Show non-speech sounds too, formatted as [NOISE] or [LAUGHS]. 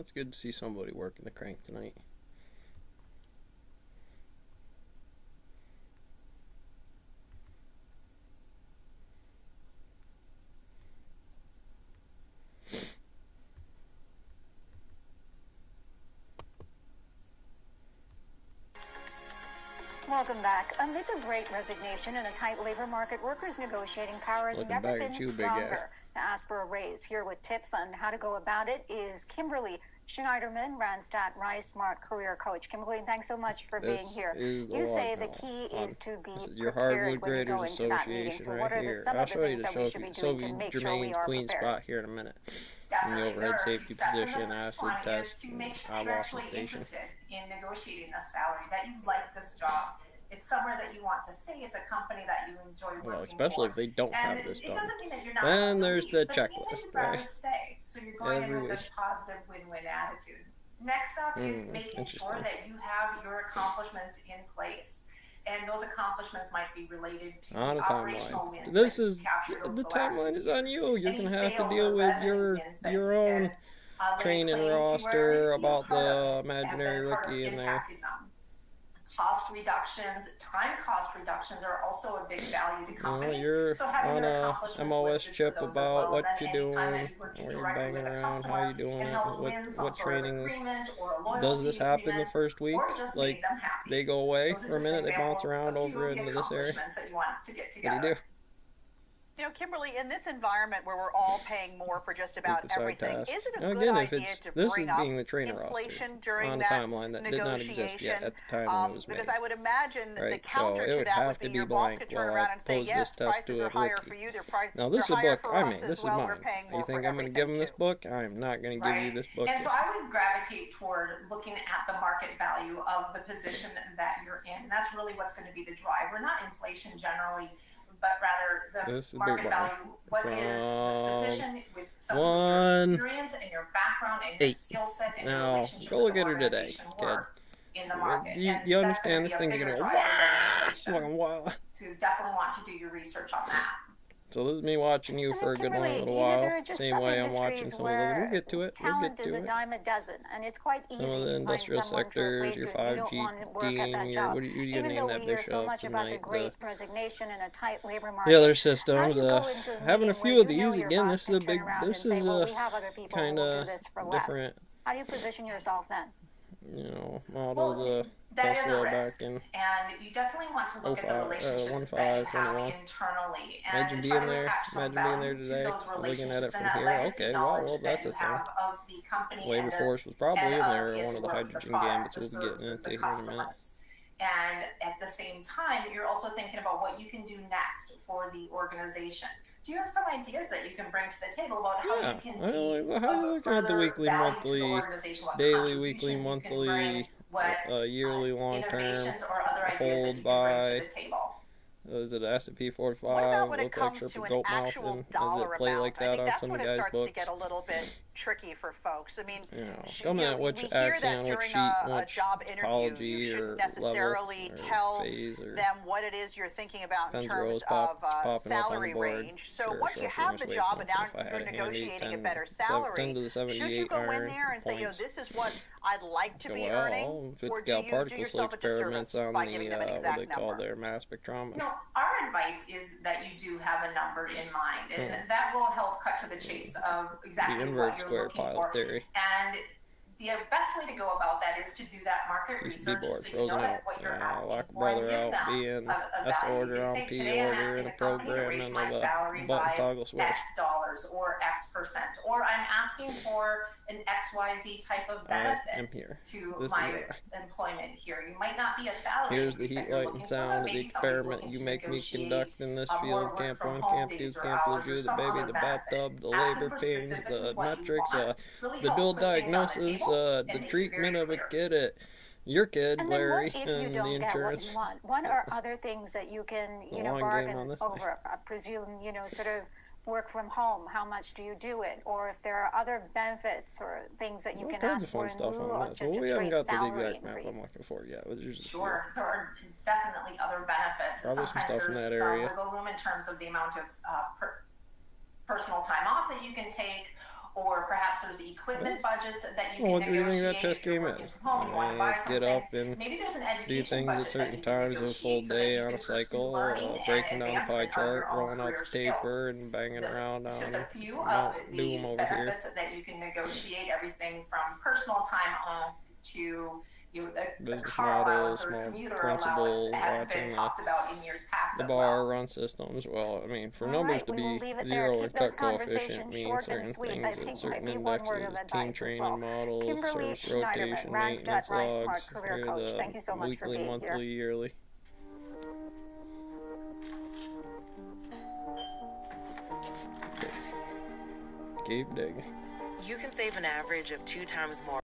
It's good to see somebody working the crank tonight. Welcome back. Amid the great resignation and a tight labor market, workers' negotiating power has Looking never back been you, stronger. To ask for a raise, here with tips on how to go about it is Kimberly Schneiderman, Randstad Rise Smart Career Coach. Kimberly, thanks so much for being This here. is the You say one, the no, key um, is to be This is your prepared Hardwood when you go Graders into that meeting. Association So, right what are the, here. some I'll of the show you the that we should be Sophie, doing Sophie to make sure we are queen prepared? spot here in a minute. And the overhead safety steps. And the position, first acid is test, to and make sure eye you're washing station. interested in negotiating a salary, that you like this job. It's somewhere that you want to stay. It's a company that you enjoy working Well, especially if they don't and have this it done. doesn't mean that you're not Then there's leave, the but it means that checklist, right? stay. So you're going Every in with week. this positive win-win attitude. Next up is Mm, making sure that you have your accomplishments in place. And those accomplishments might be related to On a timeline. This is the timeline is on you. You're gonna have to deal with your your own training claim to, or at least roster about the imaginary rookie in there. them. Cost reductions, time cost reductions are also a big value to companies. you're so having on a MOS chip about well, what you're doing, that you work where you're banging around, how you doing it, what what training does this happen the first week? or just Like them happy. they go away for a minute, they bounce around over into this area. accomplishments That you want to get What do you do? You know, Kimberly, in this environment where we're all paying more for just about everything, task. is it a Now, good again, if idea it's to this bring is up being the trainer inflation roster during on a that timeline that did not exist negotiation? yet at the time when um, it was because. I would imagine the Right, so counter it to would that have would to be be your boss blank could turn while around I and say, pose yes, this test prices to a are higher rookie. for you. Their price, Now this is they're a higher book for I us made. as This is well. mine. We're paying You more think for I'm going to give him this book? I'm not going to give you Right. this book. And so I would gravitate toward looking at the market value of the position that you're in. And that's really what's going to be the driver, not inflation generally, but rather the market value. What is this position with some one of your experience and your background and your eight. skill set and Now, your relationship go look at her today, kid. in the market. You, you understand this thing? a thing's going [LAUGHS] to go wow, wow. So definitely want to do your research on that. So this is me watching you for a good long Kimberly, little while. there are just Same way I'm watching some of the other. We'll get to it. We'll get to a it. dime a dozen, and it's quite easy Some of the industrial sectors, your you if you don't 5G, want to work at that your what are you're Even gonna name that bishop so the tonight? The, resignation and a tight labor market. the other systems. Uh, a having a few of these again. This is a big. This is a we have other people who kind of this for less. different. How do you position yourself then? You know, models. Well, Uh, Tesla back in. And you definitely want to look at 05, the uh, relationships 15, that you have 21. internally. And Imagine being there. Imagine being there today. Looking at it from here. Okay, well, that that's a thing. have of the company Labor and the- force was probably in there. One of the hydrogen gambits we'll be getting into here in a minute. And at the same time, you're also thinking about what you can do next for the organization. Do you have some ideas that you can bring to the table about how Yeah. you can I be like- how you of looking at the weekly, value to the monthly, daily, weekly, contributions you can monthly, what uh, yearly, uh, long term. innovations or other ideas that hold you by- to the table. Uh, Is it an S&P 45? What about when it Look like comes to triple an goat mouth actual and does dollar it play amount? like I that think on that's some when it guys' starts books? to get a little bit tricky for folks. I mean, You know, sh- coming you at which we hear accent, that which during sheet, a, a job interview, you shouldn't necessarily or tell or them what it is you're thinking about in terms pop- of uh, popping up on the salary range. So Sure, once so you have the job and now you're had a handy negotiating 10 a better salary, 10 to the should you go in there and say, you know, this is what I'd like to be well, earning, if or do you do particle yourself a disservice on by the, giving them uh, an what exact they call number? their mass spectrometer. No, our advice is that you do have a number in mind, and Hmm. that will help cut to the chase of exactly The what you're square looking pile for. theory. And the best way to go about that is to do that market be research so you know out. that what you're Uh, asking lock for brother out, a, a S order on P order in a the company to program and my of a salary button toggle switch. X dollars or X percent, or I'm asking [LAUGHS] for an XYZ type of benefit to This my employment here. You might not be a salary. Here's the heat, light, and sound of the experiment you make me conduct in this field. Camp 1, Camp 2, Camp Lejeune, the baby, the bathtub, the labor pains, the metrics, uh, the dual put things on the diagnosis, uh, the it treatment of a clear. kid at your kid, And Larry, what if you and the don't get what insurance. you want? What are other things that you can, you The know, bargain on this. over? I presume, you know, sort of work from home. How much do you do it? Or if there are other benefits or things that you All can kinds ask of fun for in stuff lieu on of just Well, a we haven't got to the exact map I'm looking for yet, but there's just a few. Sure, there are definitely other benefits. Probably some Sometimes stuff in there's that some area. wiggle room in terms of the amount of uh, per- personal time off that you can take, or perhaps there's equipment budgets that you Well, can what do you think that negotiate chess game is? home, Uh, get up and Maybe there's an do things at certain that you can times, a full negotiate day on a cycle, learning uh, breaking down a pie chart, rolling out the paper, and banging The- around on just a few of the Doom over here. that you can negotiate everything from personal time off to you know, the, the Business car model, small commuter principal, watching been the- talked about in years past the bar well. run systems. Well, I mean, for All numbers right, to be leave it there. zero Keep and cut coefficient means short and certain sweet. Things think at certain might be one word of indexes, team training well. models, Kimberly service Schneiderman, rotation, maintenance Rice logs, Career Coach. the Thank you so much for weekly, being monthly, here. yearly. Cave digging. You can save an average of two times more